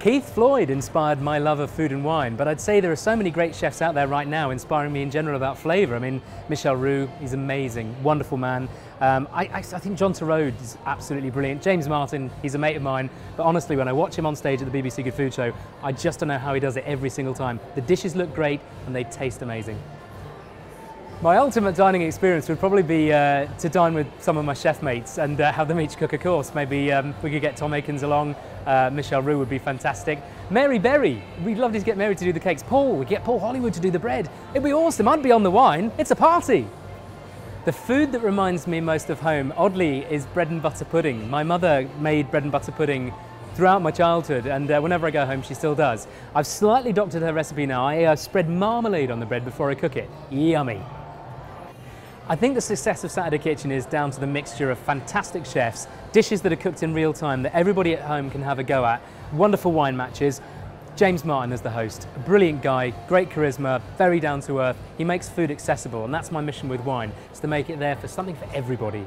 Keith Floyd inspired my love of food and wine, but I'd say there are so many great chefs out there right now inspiring me in general about flavour. I mean, Michel Roux, he's amazing, wonderful man. Um, I, I, I, think John Torode is absolutely brilliant. James Martin, he's a mate of mine, but honestly, when I watch him on stage at the BBC Good Food Show, I just don't know how he does it every single time. The dishes look great and they taste amazing. My ultimate dining experience would probably be uh, to dine with some of my chef mates and uh, have them each cook a course. Maybe um, we could get Tom Aikens along, uh, Michel Roux would be fantastic. Mary Berry, we'd love to get Mary to do the cakes. Paul, we get Paul Hollywood to do the bread. It'd be awesome, I'd be on the wine, it's a party. The food that reminds me most of home, oddly, is bread and butter pudding. My mother made bread and butter pudding throughout my childhood and uh, whenever I go home she still does. I've slightly doctored her recipe now. I uh, spread marmalade on the bread before I cook it. Yummy. I think the success of Saturday Kitchen is down to the mixture of fantastic chefs, dishes that are cooked in real time that everybody at home can have a go at, wonderful wine matches, James Martin as the host, a brilliant guy, great charisma, very down to earth. He makes food accessible and that's my mission with wine, is to make it there for something for everybody.